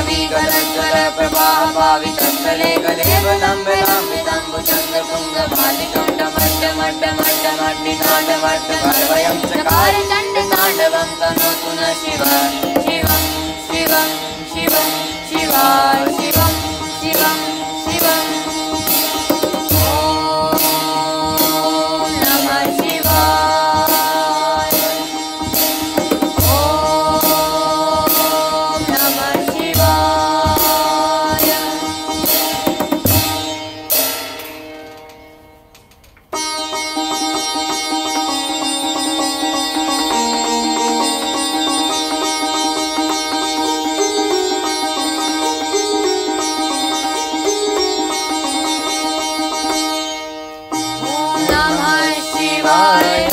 ेवम्बुचन्द्रुन्दलिकुण्डमण्डमण्डमण्डमर्दयं न शिव शिवं शिवं शिवं शिवा Bye.